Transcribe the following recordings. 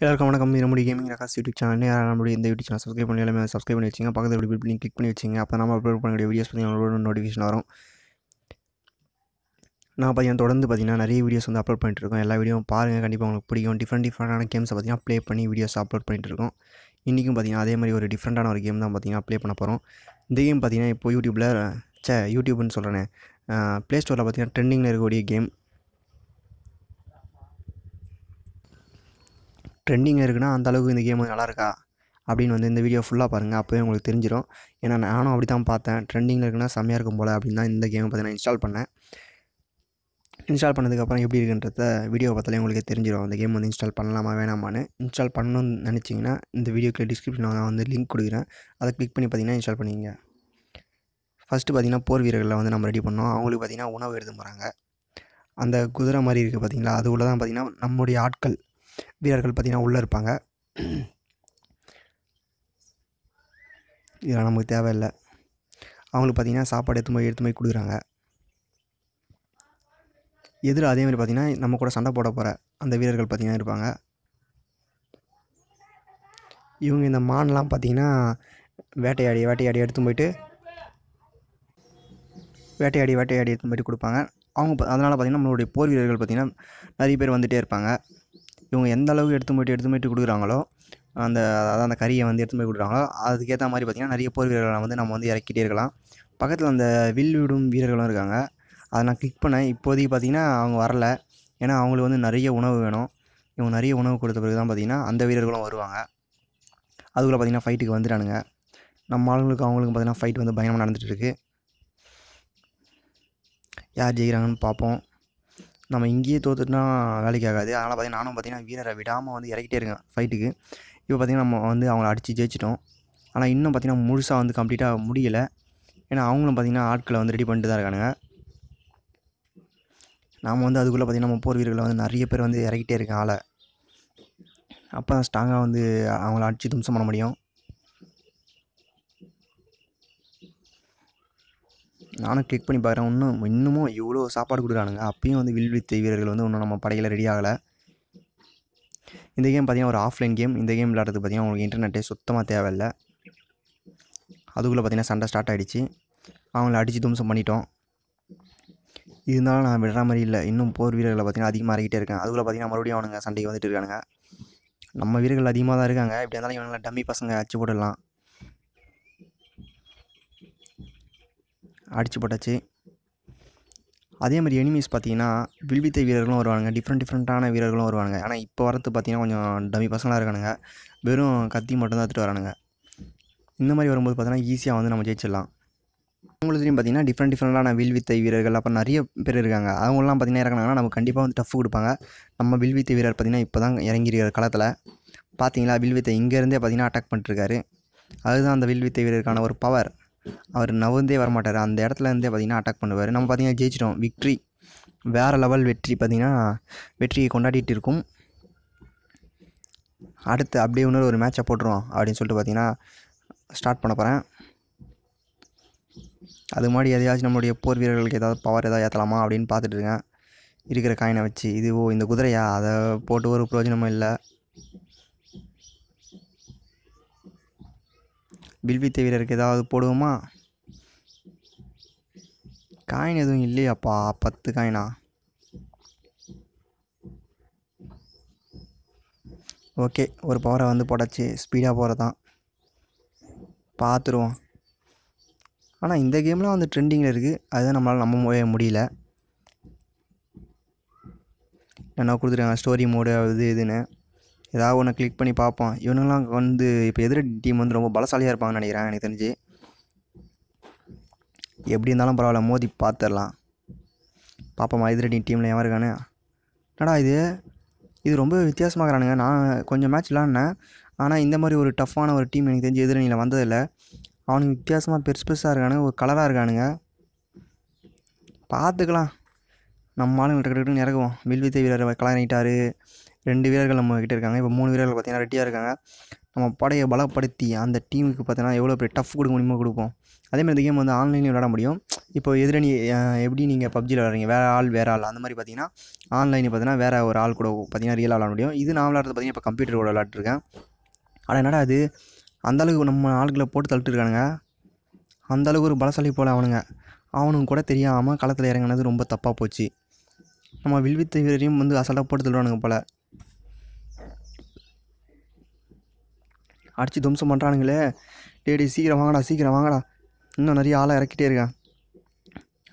எல்லாருக்கும் வணக்கம். நம்முடைய கேமிங் ரகாஸ் யூடியூப் சேனல் நம்மளுடைய இந்த யூடியூப் சேனல் சப்ஸ்கிரைப் பண்ணி எல்லாமே சப்ஸ்கிரைப் பண்ணி வச்சிங்க. பக்கத்தில் பில் பண்ணி கிளிக் பண்ணி வச்சிங்க. அப்போ நம்ம அப்லோட் பண்ணக்கூடிய வீடியோஸ் பற்றி நம்மளோட நோட்டிஃபிகேஷன் வரும். நான் பார்த்தீங்கன்னா தொடர்ந்து பார்த்தீங்கன்னா நிறைய வீடியோஸ் வந்து அப்லோட் பண்ணிட்டு இருக்கோம். எல்லா வீடியோவும் பாருங்கள் கண்டிப்பாக உங்களுக்கு பிடிக்கும். டிஃப்ரெண்ட் டிஃப்ரெண்டான கேம்ஸை பார்த்தீங்கன்னா ப்ளே பண்ணி வீடியோஸ் அப்லோட் பண்ணிட்டுருக்கோம் இன்றைக்கும் பார்த்தீங்கன்னா அதே மாதிரி ஒரு டிஃப்ரெண்ட்டான ஒரு கேம் தான் பார்த்தீங்கன்னா ப்ளே பண்ண போகிறோம் இந்த கேம் பார்த்தீங்கன்னா இப்போ யூடியூப்பில் சே யூடியூப்னு சொல்கிறேன் ப்ளே ஸ்டோரில் பார்த்தீங்கன்னா ட்ரெண்டிங்கில் இருக்கக்கூடிய கேம் ட்ரெண்டிங் இருக்குன்னா அந்த அளவுக்கு இந்த கேம் நல்லா இருக்கா அப்படின்னு வந்து இந்த வீடியோ ஃபுல்லாக பாருங்கள் அப்போவே உங்களுக்கு தெரிஞ்சிடும் ஏன்னா நானும் அப்படி தான் பார்த்தேன். ட்ரெண்டிங்கில் இருக்குன்னா செம்மையாக இருக்கும் போல் அப்படின்னு தான் இந்த கேமை பார்த்தீங்கன்னா இன்ஸ்டால் பண்ணேன். இன்ஸ்டால் பண்ணதுக்கப்புறம் எப்படி இருக்குன்றத வீடியோ பார்த்தாலே உங்களுக்கு தெரிஞ்சிடும் அந்த கேம் வந்து இன்ஸ்டால் பண்ணலாமா வேணாமான்னு. இன்ஸ்டால் பண்ணணும்னு நினச்சிங்கன்னா இந்த வீடியோக்கு டிஸ்கிரிப்ஷனில் நான் வந்து லிங்க் கொடுக்குறேன். அதை கிளிக் பண்ணி பார்த்தீங்கன்னா இன்ஸ்டால் பண்ணிங்க ஃபஸ்ட்டு பார்த்தீங்கன்னா போர் வீரர்களை வந்து நம்ம ரெடி பண்ணோம். அவங்களுக்கு பார்த்திங்கன்னா உணவு எடுத்து போகிறாங்க அந்த குதிரை மாதிரி இருக்குது பார்த்தீங்களா? அது உள்ள தான் பார்த்தீங்கன்னா நம்முடைய ஆட்கள் வீரர்கள் பார்த்திங்கன்னா உள்ளே இருப்பாங்க. இதெல்லாம் நமக்கு தேவையில்லை. அவங்களுக்கு பார்த்திங்கன்னா சாப்பாடு எடுத்து போய் எடுத்து போய் கொடுக்குறாங்க. எதிர் அதே மாதிரி பார்த்திங்கன்னா நம்ம கூட சண்டை போட போகிற அந்த வீரர்கள் பார்த்திங்கன்னா இருப்பாங்க. இவங்க இந்த மான்லாம் பார்த்திங்கன்னா வேட்டையாடி வேட்டையாடி எடுத்து போயிட்டு வேட்டையாடி வேட்டையாடி எடுத்து போயிட்டு கொடுப்பாங்க. அவங்க ப- அதனால் பார்த்திங்கன்னா நம்மளுடைய போர் வீரர்கள் பார்த்திங்கன்னா நிறைய பேர் வந்துகிட்டே இருப்பாங்க. இவங்க எந்த அளவுக்கு எடுத்து போயிட்டு எடுத்து போயிட்டு கொடுக்குறாங்களோ அந்த அதாவது அந்த கறியை வந்து எடுத்து போய் கொடுக்குறாங்களோ அதுக்கேற்ற மாதிரி பார்த்திங்கன்னா நிறைய போர் வீரர்களை வந்து நம்ம வந்து இறக்கிட்டே இருக்கலாம். பக்கத்தில் அந்த வில் விடும் வீரர்களும் இருக்காங்க. அதை நான் கிளிக் பண்ணேன். இப்போதைக்கு பார்த்திங்கன்னா அவங்க வரல. ஏன்னா அவங்களுக்கு வந்து நிறைய உணவு வேணும். இவங்க நிறைய உணவு கொடுத்த பிறகு தான் பார்த்திங்கன்னா அந்த வீரர்களும் வருவாங்க. அதுக்குள்ளே பார்த்திங்கன்னா ஃபைட்டுக்கு வந்துட்டானுங்க. நம்ம ஆளுங்களுக்கு அவங்களுக்கும் பார்த்திங்கன்னா ஃபைட் வந்து பயங்கரமாக நடந்துகிட்டு இருக்குது யார் ஜெயிக்கிறாங்கன்னு பார்ப்போம் நம்ம இங்கேயே தோத்துட்டுனா வேலைக்கு ஆகாது. அதனால் பார்த்தீங்கன்னா நானும் பார்த்தீங்கன்னா வீரரை விடாமல் வந்து இறக்கிட்டே இருக்கேன் ஃபைட்டுக்கு இப்போ பார்த்தீங்கன்னா நம்ம வந்து அவங்கள அடித்து ஜெயிச்சிட்டோம். ஆனால் இன்னும் பார்த்தீங்கன்னா முழுசாக வந்து கம்ப்ளீட்டாக முடியலை. ஏன்னா அவங்களும் பார்த்தீங்கன்னா ஆட்களை வந்து ரெடி பண்ணிட்டு தான் இருக்கானுங்க. நாம் வந்து அதுக்குள்ளே பார்த்தீங்கன்னா நம்ம போர் வீரர்களை வந்து நிறைய பேர் வந்து இறக்கிட்டே இருக்கேன் ஆளை. அப்போ தான் ஸ்ட்ராங்காக வந்து அவங்கள அடித்து தும்சம் பண்ண முடியும். நானும் கிளிக் பண்ணி பார்க்குறேன் இன்னும் இன்னமும் இவ்வளோ சாப்பாடு கொடுக்குறானுங்க. அப்பயும் வந்து வில்வித்தை வீரர்கள் வந்து இன்னும் நம்ம படையில் ரெடி ஆகலை. இந்த கேம் பார்த்தீங்கன்னா ஒரு ஆஃப்லைன் கேம் இந்த கேம் விளாட்றதுக்கு பார்த்தீங்கன்னா உங்களுக்கு இன்டர்நெட்டே சுத்தமாக தேவையில்லை. அதுக்குள்ளே பார்த்திங்கன்னா சண்டை ஸ்டார்ட் ஆகிடுச்சு அவங்கள அடித்து தும்சம் பண்ணிட்டோம். இருந்தாலும் நான் விடுற மாதிரி இல்லை. இன்னும் போர் வீரர்களை பார்த்தீங்கன்னா அதிகமாக இறக்கிட்டே இருக்கேன். அதுக்குள்ளே பார்த்திங்கன்னா மறுபடியும் அவனுங்க சண்டைக்கு வந்துட்டு இருக்கானுங்க. நம்ம வீரர்கள் அதிகமாக தான் இருக்காங்க. இப்படி இருந்தாலும் இவங்களை டம்மி பசங்க அச்சு போட்டுடலாம். அடித்து போட்டாச்சு. அதே மாதிரி எனிமீஸ் பார்த்தீங்கன்னா வில்வித்தை வீரர்களும் வருவாங்க டிஃப்ரெண்ட் டிஃப்ரெண்ட்டான வீரர்களும் வருவாங்க ஆனால் இப்போ வரது பார்த்தீங்கன்னா கொஞ்சம் டம்மி பசங்களாக இருக்கானுங்க. வெறும் கத்தி மட்டும் தான் எடுத்துகிட்டு வரானுங்க. இந்த மாதிரி வரும்போது பார்த்தீங்கன்னா ஈஸியாக வந்து நம்ம ஜெயிச்சிடலாம். அவங்களுக்கும் பார்த்தீங்கன்னா டிஃப்ரெண்ட் டிஃப்ரெண்ட்டான வில்வித்தை வீரர்கள் அப்புறம் நிறைய பேர் இருக்காங்க. அவங்களாம் பார்த்தீங்கன்னா இறங்கினாங்கன்னா நம்ம கண்டிப்பாக வந்து டஃப் கொடுப்பாங்க. நம்ம வில்வித்தை வீரர் பார்த்தீங்கன்னா இப்போ தான் இறங்கியிருக்கிற களத்தில். பார்த்தீங்களா? வில்வித்தை இங்கேருந்தே பார்த்தீங்கன்னா அட்டாக் பண்ணிட்டுருக்காரு அதுதான் அந்த வில்வித்தை வீரருக்கான ஒரு பவர் அவர் நவந்தே வரமாட்டார். அந்த இடத்துல இருந்தே பார்த்தீங்கன்னா அட்டாக் பண்ணுவார். நம்ம பார்த்தீங்கன்னா ஜெயிச்சிட்டோம். விக்ட்ரி வேறு லெவல் வெற்றி பார்த்தீங்கன்னா வெற்றியை கொண்டாடிட்டு இருக்கும். அடுத்து அப்படியே இன்னொரு ஒரு மேட்சை போட்டுருவோம் அப்படின்னு சொல்லிட்டு பார்த்தீங்கன்னா ஸ்டார்ட் பண்ண போகிறேன் அது மாதிரி எதையாச்சும் நம்மளுடைய போர் வீரர்களுக்கு ஏதாவது பவர் ஏதாவது ஏற்றலாமா அப்படின்னு பார்த்துட்டு இருக்கேன். இருக்கிற காயினை வச்சு. இது ஓ இந்த குதிரையா? அதை போட்டு ஒரு பிரயோஜனமும் இல்லை. வில்வித்தை வீரருக்கு ஏதாவது போடுவோமா? காயின் எதுவும் இல்லையாப்பா பத்து காயினா ஓகே ஒரு பவரை வந்து போடாச்சு ஸ்பீடாக போகிறது தான் பார்த்துருவோம் ஆனால் இந்த கேம்லாம் வந்து ட்ரெண்டிங்கில் இருக்குது அதுதான் நம்மளால் நம்பவே முடியல. என்ன கொடுத்துருக்காங்க ஸ்டோரி மோடு அது இதுன்னு. ஏதாவது ஒன்று கிளிக் பண்ணி பார்ப்போம். இவனுங்களாம் வந்து இப்போ எதிர டீம் வந்து ரொம்ப பலசாலியாக இருப்பாங்கன்னு நினைக்கிறேன் எனக்கு தெரிஞ்சு. எப்படி இருந்தாலும் பரவாயில்ல மோதி பார்த்துடலாம். பார்ப்போம்மா எதிர டீமில் எவன் இருக்கானு என்னடா இது? இது ரொம்ப வித்தியாசமாகறானுங்க நான் கொஞ்சம் மேட்ச் விளாடினேன் ஆனால் இந்த மாதிரி ஒரு டஃப்பான ஒரு டீம் எனக்கு தெரிஞ்சு எதிரணியில் வந்ததில்லை. அவனுங்க வித்தியாசமாக பெருசு பெருசாக இருக்கானுங்க ஒரு கலராக இருக்கானுங்க. பார்த்துக்கலாம். நம்ம ஆளுங்க டக்கு டக்குன்னு இறக்குவோம் வில்வித்தை வீரர் கலர் நீட்டாரு ரெண்டு வீரர்கள் நம்ம கிட்டே இருக்காங்க. இப்போ மூணு வீரர்கள் பார்த்தீங்கன்னா ரெட்டியாக இருக்காங்க. நம்ம படையை பலப்படுத்தி அந்த டீமுக்கு பார்த்தீங்கன்னா எவ்வளோ பெரிய டஃப் கொடுக்க முடியுமோ கொடுப்போம். அதேமாதிரி இந்த கேம் வந்து ஆன்லைன்லேயும் விளாட முடியும். இப்போ எதிரணி எப்படி நீங்கள் பப்ஜியில் விளாட்றீங்க வேறு ஆள் வேறு ஆள். அந்த மாதிரி பார்த்தீங்கன்னா ஆன்லைனில் பார்த்தீங்கன்னா வேறு ஒரு ஆள் கூட பார்த்தீங்கன்னா ரியலாக விளாட முடியும். இது நான் விளாட்றது பார்த்தீங்கன்னா இப்போ கம்ப்யூட்டர் கூட விளாட்ருக்கேன் ஆனால் என்னடா அது அந்த அளவுக்கு நம்ம ஆளுகளை போட்டு தள்ளிட்டு இருக்கானுங்க. அந்த அளவுக்கு ஒரு பலசாலி போல் அவனுங்க. அவனுங்க கூட தெரியாமல் களத்தில் இறங்குனது ரொம்ப தப்பாக போச்சு. நம்ம வில்வித்தை வீரரையும் வந்து அசலாக போட்டு தள்ளுவானுங்க போல். அடித்து துவம்சம் பண்ணுறானுங்களே டேடி சீக்கிரம் வாங்கடா சீக்கிரம் வாங்கடா. இன்னும் நிறைய ஆளாக இறக்கிட்டே இருக்கேன்.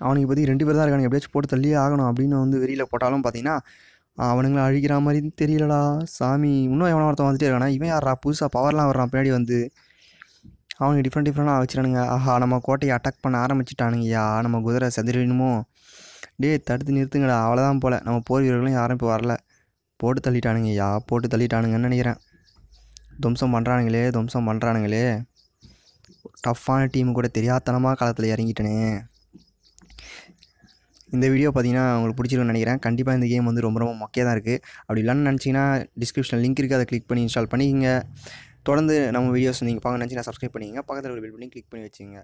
அவனுக்கு பற்றி ரெண்டு பேர் தான் இருக்கானுங்க. எப்படியாச்சும் போட்டு தள்ளியே ஆகணும் அப்படின்னு வந்து வெளியில் போட்டாலும் பார்த்தீங்கன்னா அவனுங்களை அழிக்கிற மாதிரி தெரியலடா. சாமி இன்னும் எவனோ ஒருத்தன் வந்துட்டே இருக்கானா? இவன் யாரா புதுசாக பவர்லாம் வர்றான் பின்னாடி வந்து. அவனுக்கு டிஃப்ரெண்ட் டிஃப்ரெண்டாக வச்சுறானுங்க. ஆஹா நம்ம கோட்டையை அட்டாக் பண்ண ஆரம்பிச்சிட்டானுங்கய்யா. நம்ம குதிரை செதறிடணுமோ? டேய் தடுத்து நிறுத்துங்கடா. அவ்வளோதான் போல். நம்ம போர் வீரர்களும் யாரும் இப்போ வரல. போட்டு தள்ளிட்டானுங்கய்யா. போட்டு தள்ளிட்டானுங்கன்னு நினைக்கிறேன். துவம்சம் பண்ணுறானுங்களே துவம்சம் பண்ணுறானுங்களே டஃப்பான டீம் கூட தெரியாதனமாக காலத்தில் இறங்கிட்டனே. இந்த வீடியோ பார்த்தீங்கன்னா உங்களுக்கு பிடிச்சிருக்குன்னு நினைக்கிறேன். கண்டிப்பாக இந்த கேம் வந்து ரொம்ப ரொம்ப மொக்கையாக தான் இருக்குது அப்படி இல்லைன்னு நினச்சிங்கன்னா டிஸ்கிரிப்ஷனில் லிங்க் இருக்குது அதை கிளிக் பண்ணி இன்ஸ்டால் பண்ணிக்கிங்க. தொடர்ந்து நம்ம வீடியோஸ் நீங்கள் பார்க்க நினச்சிங்கன்னா சப்ஸ்கிரைப் பண்ணிக்கங்க. பக்கத்தில் ஒரு பில் பண்ணி கிளிக் பண்ணி வச்சுங்க